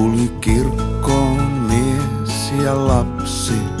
Tuli kirkkoon mies ja lapsi.